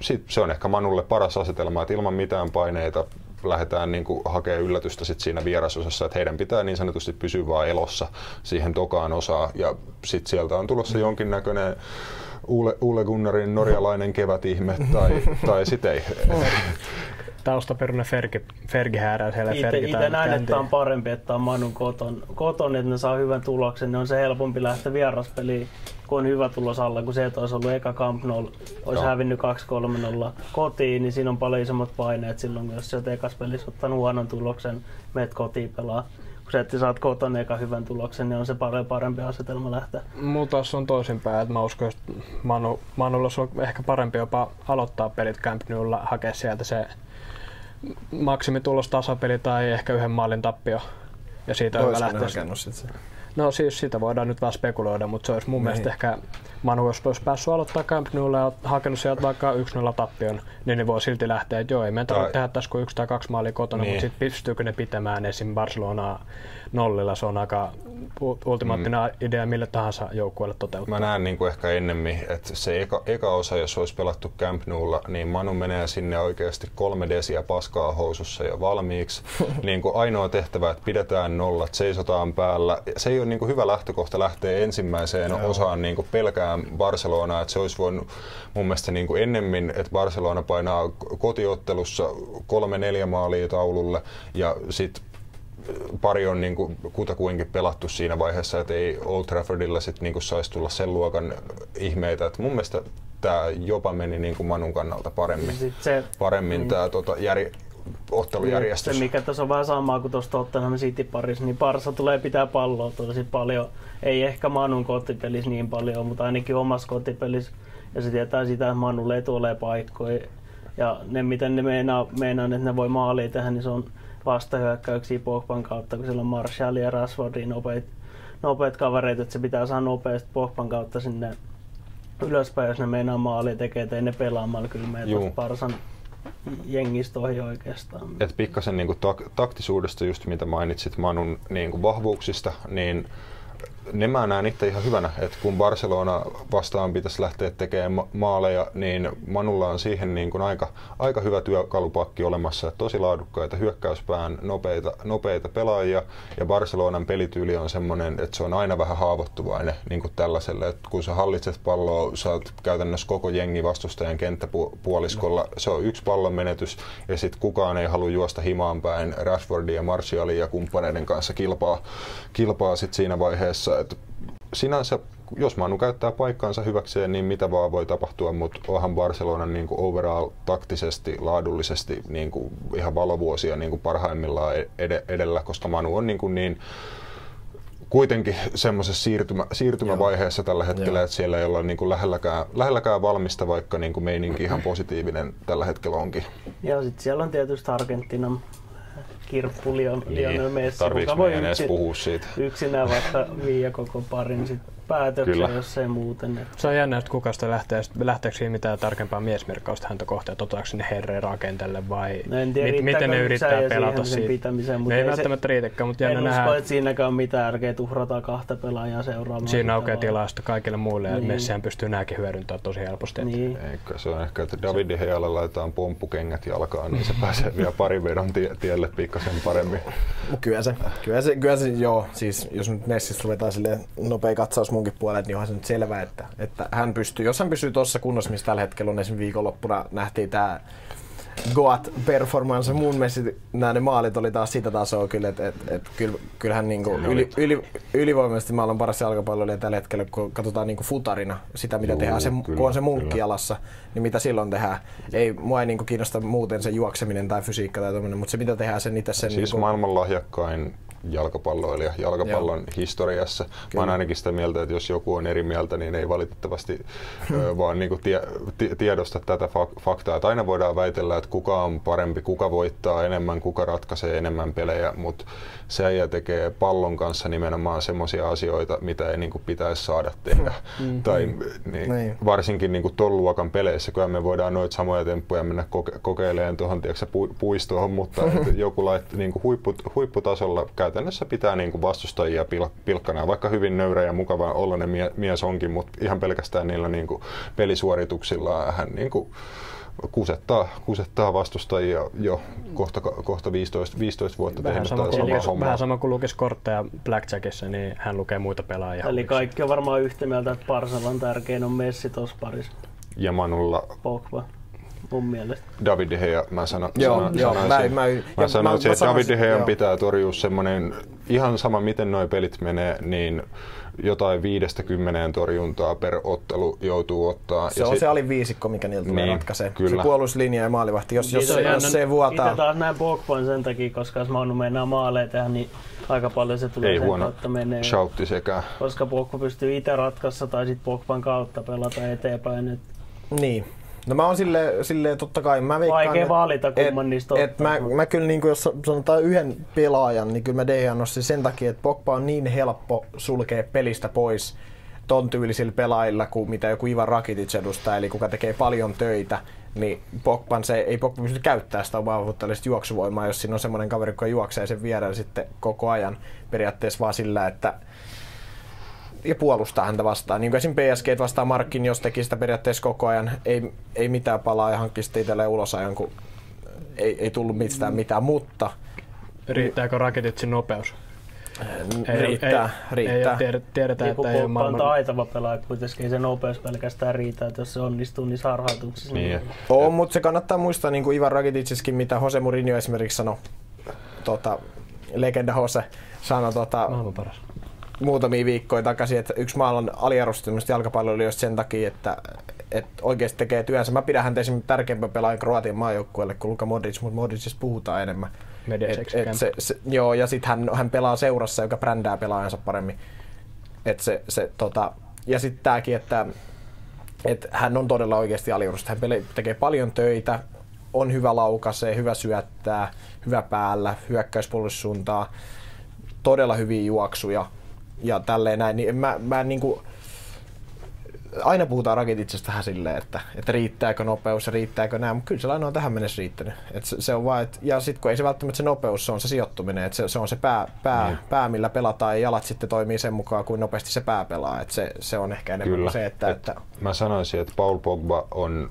sit se on ehkä Manulle paras asetelma, että ilman mitään paineita lähdetään niin kuin hakemaan yllätystä sit siinä vierasosassa, että heidän pitää niin sanotusti pysyä vaan elossa siihen tokaan osaa ja sitten sieltä on tulossa jonkinnäköinen Ule, Ule Gunnarin norjalainen kevätihme tai, tai sit ei. Taustaperuna Fergi, Fergi häärää siellä. Itse näen, että on parempi, että on Manun koton, koton, että ne saa hyvän tuloksen, niin on se helpompi lähteä vieraspeliin kun on hyvä tulos alla, kun se, että olisi ollut eka Camp Nou, olisi Joo. hävinnyt 2-3-0 kotiin, niin siinä on paljon isommat paineet silloin, jos sä ekas pelissä ottanut huonon tuloksen, meet kotiin pelaa. Kun se, että saat kotona eka hyvän tuloksen, niin on se paljon parempi asetelma lähteä. Mutta on toisinpäin, että mä uskon, että Manu, Manulla on ehkä parempi jopa aloittaa pelit Camp Newlla, hakea sieltä se maksimitulos tasapeli tai ehkä yhden maalin tappio. Ja siitä on lähteä. No siis sitä voidaan nyt vähän spekuloida, mutta se olisi mun niin. mielestä ehkä Manu, jos olisi päässyt aloittaa Camp Noulla ja hakenut sieltä vaikka 1-0 tappion, niin ne voi silti lähteä, että joo, ei meidän tarvitse tehdä tässä kuin yksi tai kaksi maalia kotona, niin. mutta sitten pystyykö ne pitämään esim. Barcelonaa nollilla, se on aika ultimaattinen mm. idea mille tahansa joukkueelle toteuttaa. Mä näen niin kuin ehkä ennemmin, että se eka, eka osa, jos olisi pelattu Camp Noulla, niin Manu menee sinne oikeasti kolme desiä paskaa housussa jo valmiiksi. niin kuin ainoa tehtävä, että pidetään nollat, seisotaan päällä. Se ei ole niin kuin hyvä lähtökohta lähteä ensimmäiseen no. osaan niin kuin pelkään Barcelonaa, että se olisi voinut mun mielestä niin kuin ennemmin, että Barcelona painaa kotiottelussa kolme-neljä maalia taululle ja sitten pari on niin kuin kutakuinkin pelattu siinä vaiheessa, että ei Old Traffordilla sit niin saisi tulla sen luokan ihmeitä. Et mun mielestä tämä jopa meni niin kuin Manun kannalta paremmin, se, paremmin mm. tämä tota, järi, ottelujärjestys. Se, mikä tässä on vähän samaa kuin tuossa Tottenham City parissa, niin Parsa tulee pitää palloa tosi paljon. Ei ehkä Manun kotipelissä niin paljon, mutta ainakin omassa kotipelissä. Ja se tietää sitä, että Manulle ei tule paikkoja. Ja ne, miten ne meinaa, meinaa, että ne voi maalia tehdä, niin se on vastahyökkäyksiä Pogban kautta, kun siellä on Marshall ja Rashfordin nopeat, nopeat kavereita, että se pitää saada nopeasti Pogban kautta sinne ylöspäin, jos ne meinaa maali tekee, ettei ne pelaamalla kyllä meitä Parsan jengistä ohi oikeastaan. Et pikkasen niinku tak- taktisuudesta, just mitä mainitsit Manun niinku vahvuuksista, niin ne mä näen itse ihan hyvänä, että kun Barcelona vastaan pitäisi lähteä tekemään maaleja, niin Manulla on siihen niin kuin aika, aika hyvä työkalupakki olemassa, että tosi laadukkaita hyökkäyspään nopeita, nopeita pelaajia, ja Barcelonan pelityyli on semmoinen, että se on aina vähän haavoittuvainen niin kuin tällaiselle, että kun sä hallitset palloa, sä oot käytännössä koko jengi vastustajan kenttäpuoliskolla, se on yksi pallon menetys, ja sitten kukaan ei halua juosta himaan päin Rashfordin ja Martialin ja kumppaneiden kanssa kilpaa, kilpaa sit siinä vaiheessa, että sinänsä jos Manu käyttää paikkaansa hyväkseen, niin mitä vaan voi tapahtua, mutta onhan Barcelonan niin kuin overall taktisesti, laadullisesti niin kuin ihan valovuosia niin kuin parhaimmillaan ed- edellä, koska Manu on niin, kuin niin kuitenkin semmoisessa siirtymä, siirtymävaiheessa tällä hetkellä, Joo. että siellä ei olla niin kuin lähelläkään, lähelläkään valmista, vaikka niin kuin meininki ihan positiivinen tällä hetkellä onkin. Ja sitten siellä on tietysti Argentiinan kirppu niin, Lionel Messi. Tarviiko meidän edes puhua siitä? Yksinään vaikka viiä koko parin sit päätöksen, Kyllä. jos ei muuten. Että... Se on jännä, että kuka sitä lähtee, lähteekö siinä mitään tarkempaa miesmerkkausta häntä kohtaan, että otetaanko sinne herreen rakenteelle vai no en tiedä, mit, miten ne yrittää pelata siitä. Pitämiseen, mutta ei, ei välttämättä riitäkään, mutta jännä nähdä. En usko, että siinäkään on mitään järkeä tuhrata kahta pelaajaa seuraamaan. Siinä aukeaa tilaa kaikille muille niin. ja Messihän pystyy nämäkin hyödyntämään tosi helposti. Niin. Eikä, se on ehkä, että David Healle laitetaan pomppukengät jalkaan, niin se pääsee vielä parin vedon tie, tielle pikkasen paremmin. Kyllä se, kyllä se, kyllä se, joo, siis jos nyt Messistä ruvetaan sille nopea katsaus munkin puolelle, niin onhan se nyt selvä, että, että hän pystyy, jos hän pysyy tuossa kunnossa, missä tällä hetkellä on esimerkiksi viikonloppuna nähtiin tämä Goat performance. Mun mielestä nämä ne maalit oli taas sitä tasoa kyllä, että et, et, kyllä, kyllähän niinku yli, yli, ylivoimaisesti maailman paras jalkapalloilija tällä hetkellä, kun katsotaan niinku futarina sitä, mitä Juu, tehdään, se, kyllä, kun on se munkki jalassa, niin mitä silloin tehdään. Ei, mua ei niinku kiinnosta muuten se juokseminen tai fysiikka tai tommonen, mutta se mitä tehdään sen itse sen... Siis niinku... maailman lahjakkain jalkapalloilija jalkapallon Joo. historiassa. Kyllä. Mä oon ainakin sitä mieltä, että jos joku on eri mieltä, niin ei valitettavasti vaan niin kuin tie, tiedosta tätä faktaa. Että aina voidaan väitellä, että kuka on parempi, kuka voittaa enemmän, kuka ratkaisee enemmän pelejä, mutta se äijä tekee pallon kanssa nimenomaan semmoisia asioita, mitä ei niin kuin pitäisi saada tehdä. Mm. Tai niin, niin. varsinkin niin kuin ton luokan peleissä, kun me voidaan noita samoja temppuja mennä koke- kokeilemaan tuohon pu- puistoon, mutta joku lait, niin kuin huippu, huipputasolla käytännössä pitää niin kuin vastustajia pil- pilkkana, vaikka hyvin nöyrä ja mukava olla ne mie- mies onkin, mutta ihan pelkästään niillä niin kuin pelisuorituksilla hän niin kuin, kusettaa, kusettaa vastustajia jo kohta, kohta 15, 15 vuotta vähän tehnyt sama, samaa hommaa. Vähän sama kuin lukisi kortteja Blackjackissa, niin hän lukee muita pelaajia. Eli kaikki on varmaan yhtä mieltä, että Parsalan tärkein on Messi tuossa parissa. Ja Manulla Pogba mun mielestä. David De Gea, mä sanon, joo, sanon, joo, sanoisin, mä, mä, mä, sanoisin, että David De Gea pitää torjua semmoinen, ihan sama miten nuo pelit menee, niin jotain viidestä kymmeneen torjuntaa per ottelu joutuu ottaa. Se ja on sit... se alin viisikko, mikä niiltä tulee niin, ratkaisee. Kyllä. Se puolustuslinja ja maalivahti, jos, jos, se, jos se vuotaa. Itse taas näin Pogban sen takia, koska jos Manu meinaa maaleja tehdä, niin aika paljon se tulee Ei sen huono kautta menee. shoutti sekä. Koska Pogba pystyy itse ratkassa tai sitten Pogban kautta pelata eteenpäin. Niin, No mä oon sille, sille totta kai, mä veikkaan, Vaikea valita kumman niistä et mä, mä kyllä niin kuin, jos sanotaan yhden pelaajan, niin kyllä mä Dejan nostin sen takia, että Pogba on niin helppo sulkea pelistä pois ton tyylisillä pelaajilla kuin mitä joku Ivan Rakitic edustaa, eli kuka tekee paljon töitä, niin Pogban se, ei Pogba pysty käyttämään sitä omaa juoksuvoimaa, jos siinä on semmoinen kaveri, joka juoksee sen vierellä sitten koko ajan periaatteessa vaan sillä, että ja puolustaa häntä vastaan. Niin kuin esim. PSG vastaan Markkin, jos teki sitä periaatteessa koko ajan, ei, ei mitään palaa ja hankkisi sitä itselleen ulosajan, kun ei, ei tullut mistään mitään, mutta... Riittääkö Rakiticin nopeus? Ei, riittää, ei, riittää. Ei, tiedä, tiedetään, että ei ole maailman... taitava pelaaja, kuitenkin se nopeus pelkästään riittää, että jos se onnistuu niin harhautuksissa. Niin. niin. On, mutta se kannattaa muistaa, niin kuin Ivan Rakiticiskin, mitä Jose Mourinho esimerkiksi sanoi, tota, legenda Jose sanoi, tota, maailman paras muutamia viikkoja takaisin, että yksi maailman aliarvostumista jalkapalloilijoista sen takia, että, että oikeasti tekee työnsä. Mä pidän häntä esimerkiksi tärkeimpän pelaajan Kroatian maajoukkueelle kuin Luka Modric, mutta Modricista puhutaan enemmän. Et, et se, se, joo, ja sitten hän, hän pelaa seurassa, joka brändää pelaajansa paremmin. Et se, se, tota, ja sitten tämäkin, että et hän on todella oikeasti aliarvostettu. Hän tekee paljon töitä, on hyvä laukasee, hyvä syöttää, hyvä päällä, hyökkäyspuolustussuuntaa, todella hyviä juoksuja ja tälleen näin, niin mä, mä niin kuin, aina puhutaan Rakititsesta vähän silleen, että, että riittääkö nopeus ja riittääkö nämä, mutta kyllä se aina on tähän mennessä riittänyt. Et se, se on vaan, et, ja sitten kun ei se välttämättä se nopeus, se on se sijoittuminen, että se, se on se pää, pää, Niin. pää, millä pelataan ja jalat sitten toimii sen mukaan, kuin nopeasti se pää pelaa. Et se, se on ehkä enemmän Kyllä. se, että, Et että Mä sanoisin, että Paul Pogba on,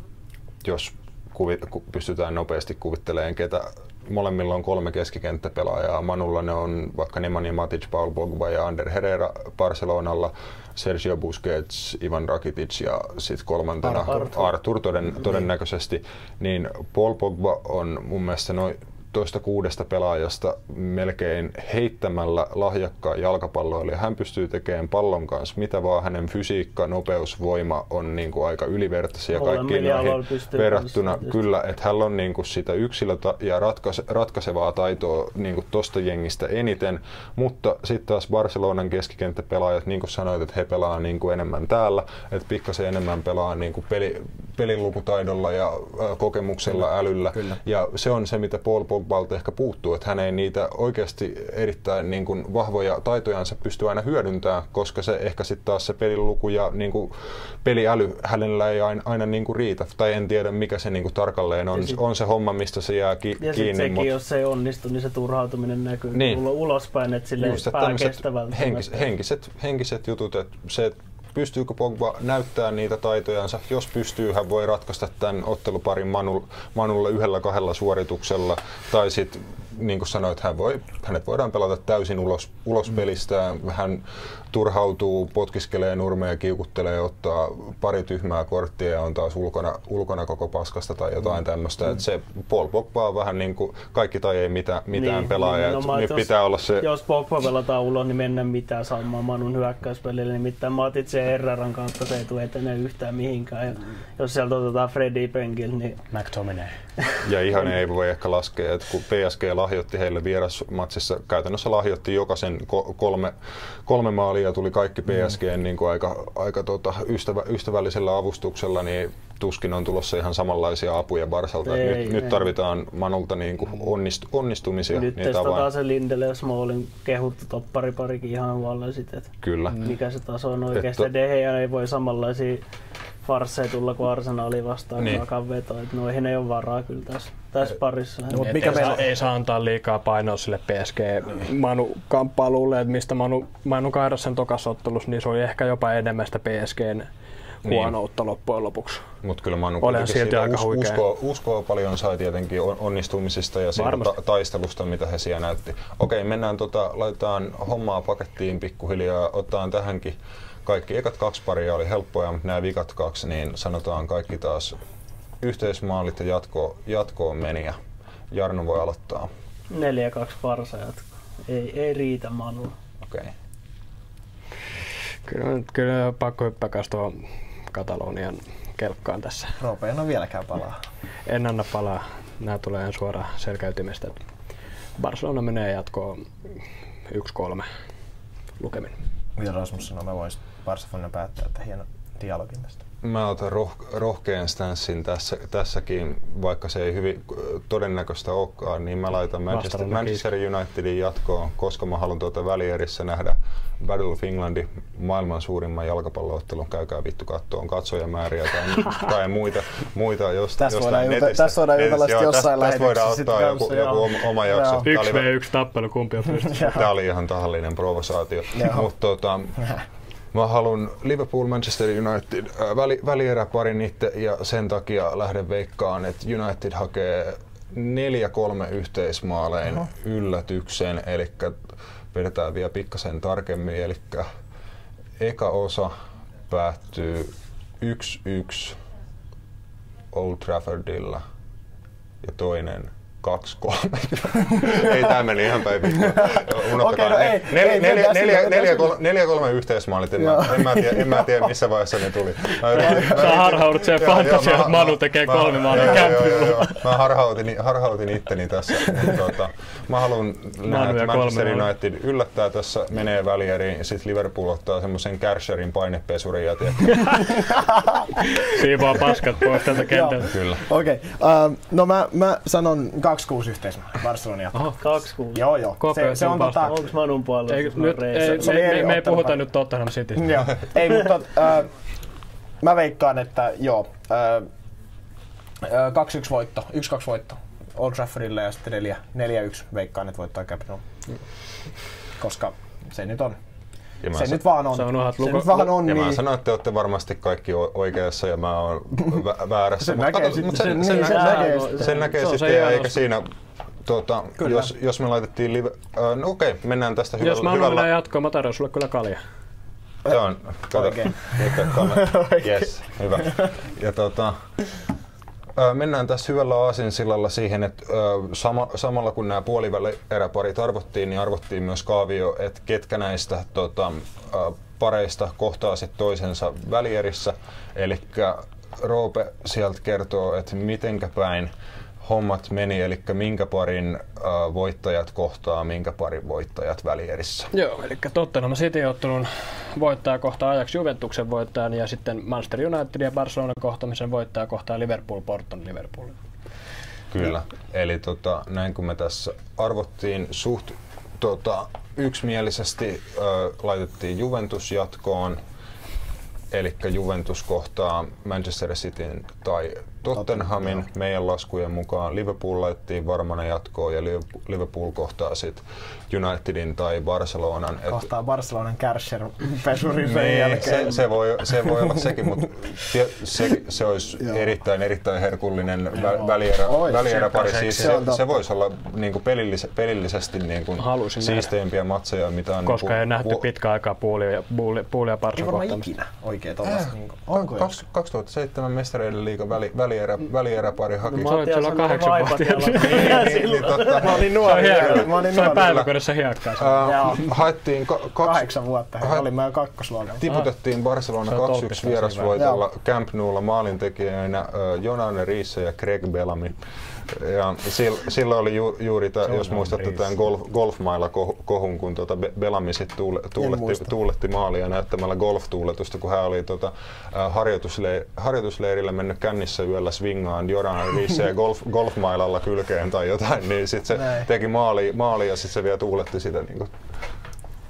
jos kuvi, ku, pystytään nopeasti kuvittelemaan, ketä molemmilla on kolme keskikenttäpelaajaa. Manulla ne on vaikka Nemanja Matic, Paul Pogba ja Ander Herrera Barcelonalla, Sergio Busquets, Ivan Rakitic ja sitten kolmantena Arthur. Arthur, Arthur toden, todennäköisesti. Niin Paul Pogba on mun mielestä noin toista kuudesta pelaajasta melkein heittämällä lahjakkaan jalkapalloilija. Hän pystyy tekemään pallon kanssa mitä vaan. Hänen fysiikka, nopeus, voima on niin kuin aika ylivertaisia kaikkiin pystyy verrattuna. Kyllä, että hän on niin kuin sitä yksilötä ja ratkaise, ratkaisevaa taitoa niin kuin tosta jengistä eniten, mutta sitten taas Barcelonan keskikenttäpelaajat, niin kuin sanoit, että he pelaa niin kuin enemmän täällä, että pikkasen enemmän pelaa niin kuin peli, pelilukutaidolla ja kokemuksella, älyllä. Kyllä. Ja se on se, mitä Paul Pogbalta ehkä puuttuu, että hän ei niitä oikeasti erittäin niin kuin vahvoja taitojansa pysty aina hyödyntämään, koska se ehkä sitten taas se peliluku ja niin kuin peliäly hänellä ei aina, aina niin kuin riitä. Tai en tiedä, mikä se niin kuin tarkalleen on, Ja sit- on se homma, mistä se jää ki- Ja kiinni. sekin, mut- jos se ei onnistu, niin se turhautuminen näkyy Niin. ulospäin, että sille Just, pää välttämättä. henkis, henkiset, henkiset jutut, että se, että pystyykö Pogba näyttää niitä taitojansa. Jos pystyy, hän voi ratkaista tämän otteluparin Manu, Manulle yhdellä kahdella suorituksella. Tai sitten, niin kuin sanoit, hän voi, hänet voidaan pelata täysin ulos, ulos Mm. pelistä. Hän turhautuu, potkiskelee nurmeja, kiukuttelee, ottaa pari tyhmää korttia ja on taas ulkona, ulkona koko paskasta tai jotain Mm. tämmöistä. Että se Paul Pogba on vähän niin kuin kaikki tai ei mitään, mitään Niin, pelaaja. Nyt että jos- pitää olla se... Jos Pogba pelataan ulos, niin mennä mitään saamaan Manun hyökkäyspelille. Nimittäin Matic ja Herraran kautta se ei tule etenee yhtään mihinkään. Ja jos sieltä otetaan Freddy penkillä, niin McTominay. Ja ihan ei voi ehkä laskea, että kun PSG lahjoitti heille vierasmatsissa, käytännössä lahjoitti jokaisen ko- kolme, kolme maalia, tuli kaikki PSG niin kuin aika, aika tota, ystävä, ystävällisellä avustuksella, niin tuskin on tulossa ihan samanlaisia apuja Barsalta. Ei, nyt, ei. nyt tarvitaan Manulta niin kuin onnist, onnistumisia. nyt niitä testataan vain- se Lindelle ja Smallin kehuttu toppariparikin ihan huolella sitten, että Kyllä. mikä se taso on oikeasti. Että- De Gea ei voi samanlaisia farsseja tulla kuin Arsenali vastaan Niin. niin. veto. Että noihin ei ole varaa kyllä tässä, tässä parissa. No, mut Et mikä ei, meillä saa, ei saa antaa liikaa painoa sille PSG Manu kamppailulle, että mistä Manu, Manu kairas sen tokassa ottelussa, niin se oli ehkä jopa enemmän sitä PSGn huonoutta loppujen lopuksi. Mutta kyllä Manu kuitenkin silti aika us, uskoa, uskoa paljon sai tietenkin on- onnistumisista ja siitä ta- taistelusta, mitä he siellä näytti. Okei, mennään tota, laitetaan hommaa pakettiin pikkuhiljaa, otetaan tähänkin kaikki ekat kaksi paria oli helppoja, mutta nämä vikat kaksi, niin sanotaan kaikki taas yhteismaalit ja jatko, jatkoon meni ja Jarno voi aloittaa. 4-2 Barsa jatko. Ei, ei riitä Manulla. Okei. Kyllä, kyllä pakko tuohon Katalonian kelkkaan tässä. Roope en ole vieläkään palaa. En anna palaa. Nämä tulee ihan suoraan selkäytimestä. Barcelona menee jatkoon 1-3 lukemin. Mitä Rasmus sanoo, mä voisin Barcelona päättää, että hieno dialogin tästä. Mä otan roh- rohkean stanssin tässä, tässäkin, vaikka se ei hyvin äh, todennäköistä olekaan, niin mä laitan Manchester, Manchester Unitedin jatkoon, koska mä haluan tuota välierissä nähdä Battle of Englandin maailman suurimman jalkapalloottelun. Käykää vittu kattoon katsojamääriä tai, tai muita, muita jos, Tästä jostain voidaan juta- netistä. tästä voidaan jutella sitten jossain tästä, tästä voidaan ottaa sit joku, kanssa, joku oma, oma jakso. Tää oli- 1v1 tappelu, kumpi on pystyssä. Tämä oli ihan tahallinen provosaatio. Mutta tota, mä haluan Liverpool Manchester United äh, väli, välieräparin itse ja sen takia lähden veikkaan, että United hakee 4-3 yhteismaalein yllätyksen, eli vedetään vielä pikkasen tarkemmin, eli eka osa päättyy 1-1 Old Traffordilla ja toinen 2-3. ei tämä meni ihan päin. Okei, no ei, Ne- ei, neljä- kolme yhteismaalit, en, mä, en, mä tiedä, en mä tiedä missä vaiheessa ne tuli. Mä yritin- mä Sä harhaudut fantasiaan, mä- että Manu tekee mä- kolme maalia kämpillä. Mä harhautin, harhautin itteni tässä. Tota, mä haluan nähdä, että kolme Manchester. United yllättää tässä, menee välieriin, ja sitten Liverpool ottaa semmoisen Carsherin painepesurin ja tiedätkö, Siivoo paskat pois tältä kentältä. kyllä. Okei, okay. uh, no mä, mä sanon 2-6 yhteismaa Barcelona jatkaa. Oho. 2-6. Joo, joo. Se, se on tota, Onko Manun puolella? Ei, nyt, ei, se me, me, me ei puhuta nyt Tottenham Citystä. joo. Ei, mutta uh, Mä veikkaan, että joo. Öö, 2-1 voitto, 1-2 voitto Old Traffordille ja sitten 4, 4-1 veikkaan, että voittaa Capital. Koska se nyt on. Ja mä Se sa- nyt vaan on. Se on uhat se nyt vaan on ja mä niin. sanoin, että te olette varmasti kaikki oikeassa ja mä oon vä- väärässä. Sen Mut näkee kato- sitten. mut sen, Niin, sen, sen nä- näkee sen, sitten. sen näkee Se on se sitten, ja eikä siinä, tuota, Kyllä. jos, jos me laitettiin live, äh, no okei, mennään tästä hyvällä. Jos mä haluan hyvällä mennä jatkoon, mä tarjoan sulle kyllä kalja. Se on, kato, Oikein. Yes, hyvä. Ja tota, mennään tässä hyvällä aasinsillalla siihen, että sama, samalla kun nämä puolivälieräparit arvottiin, niin arvottiin myös kaavio, että ketkä näistä tota, pareista kohtaa sitten toisensa välierissä. Eli Roope sieltä kertoo, että mitenkä päin hommat meni, eli minkä parin ö, voittajat kohtaa, minkä parin voittajat välierissä. Joo, eli Tottenham City-ottelun voittaja kohtaa Ajax Juventuksen voittajan ja sitten Manchester United ja Barcelona kohtamisen voittaja kohtaa Liverpool Porton Liverpool. Kyllä. Eli tota, näin kun me tässä arvottiin suht tota, yksimielisesti ö, laitettiin Juventus jatkoon. Eli Juventus kohtaa Manchester Cityn tai Tottenhamin. Meidän laskujen mukaan Liverpool laitettiin varmana jatkoon ja Liverpool- kohtaa sitten Unitedin tai Barcelonan. Et- Kohtaa Barcelonan Kärscher pesurin sen niin, jälkeen. se, se, voi, se voi olla sekin, mutta se, se olisi erittäin, erittäin herkullinen vä, välierä, Ois, välieräpari. se- Siis se se, voisi olla niin kuin pelillis, pelillisesti niin kuin Halusin nähdä. siisteimpiä matseja, mitä on... Koska niin ei nähty pitkä aikaa puulia ja, puuli ja Ei Barson varmaan ikinä oikein tollasta. Niin onko Kaks- 2007 mestareiden liigan väli, välierä, välieräpari haki. Sä olit silloin kahdeksan vuotta. niin, niin, totta. Mä olin nuori. Mä olin nuori. päiväkodissa hiekkaa. Haettiin ka- kaksi, Kahdeksan vuotta. He Hai- oli meidän kakkosluokalla. Tiputettiin Barcelona Se on 2-1 tolppista vierasvoitolla Camp Noulla maalintekijöinä äh, Jonane Riisse ja Greg Bellamy. Ja sil, silloin oli ju, juuri, ta, jos muistatte tämän golf, golfmailla kohu- kohun, kun tuota Be- Bellamy tuule, tuuletti, tuuletti maalia näyttämällä golf-tuuletusta, kun hän oli äh, harjoitusleir, harjoitusleirillä mennyt kännissä yöllä swingaan Jonane Riisse ja golf, golfmailalla kylkeen tai jotain, niin sitten se Näin. teki maali, maali ja sitten se vielä tuuletti sitä niin kuin,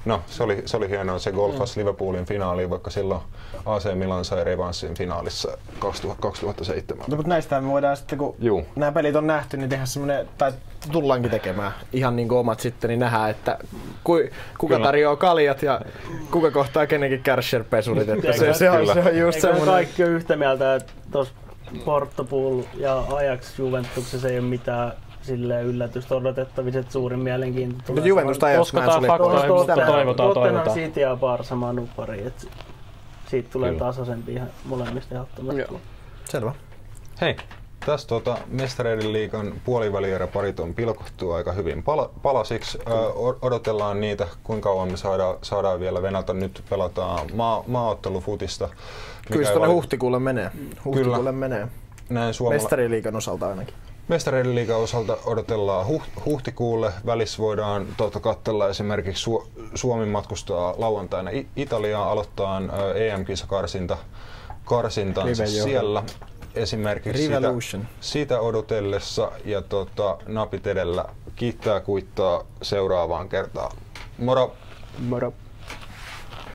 No, se oli, se oli hienoa. Se golfasi Liverpoolin finaaliin, vaikka silloin AC Milan sai revanssin finaalissa 2000, 2007. No, mutta näistä me voidaan sitten, kun Juu. nämä pelit on nähty, niin tehdä semmoinen, tai tullaankin tekemään ihan niin kuin omat sitten, niin nähdään, että ku, kuka Kyllä. tarjoaa kaljat ja kuka kohtaa kenenkin Kärscher-pesurit. Että se, se, on, se on just semmoinen. kaikki yhtä mieltä, että tuossa Portopool ja Ajax Juventuksessa ei ole mitään silleen yllätystä odotettavissa, että suurin mielenkiinto tulee. Mutta Juventus tai Ajax, Uskotaan mä en sulje faktoihin, pois. mutta Sitä- toivotaan, Tottenham toivotaan. City ja Barca manupari, että siitä tulee Kyllä. tasaisempi ihan molemmista ehdottomasti. Joo. Selvä. Hei, tässä tuota, mestareiden liigan puolivälieräparit on pilkottu aika hyvin pala- palasiksi. Ö, odotellaan niitä, kuinka kauan me saadaan, saadaan vielä venata. Nyt pelataan maa, maaottelufutista. Kyllä se ei tuonne vali- huhtikuulle menee. Huhtikuulle menee. Näin suomala- Mestariliigan osalta ainakin. Mestareiden liigan osalta odotellaan huht- huhtikuulle. Välissä voidaan tuota, katsella esimerkiksi Su- Suomi matkustaa lauantaina I- Italiaan aloittaa EM-kisakarsinta karsintansa Rive, siellä. Esimerkiksi sitä, Revolution. sitä odotellessa ja tota, napit edellä kiittää kuittaa seuraavaan kertaan. Moro! Moro.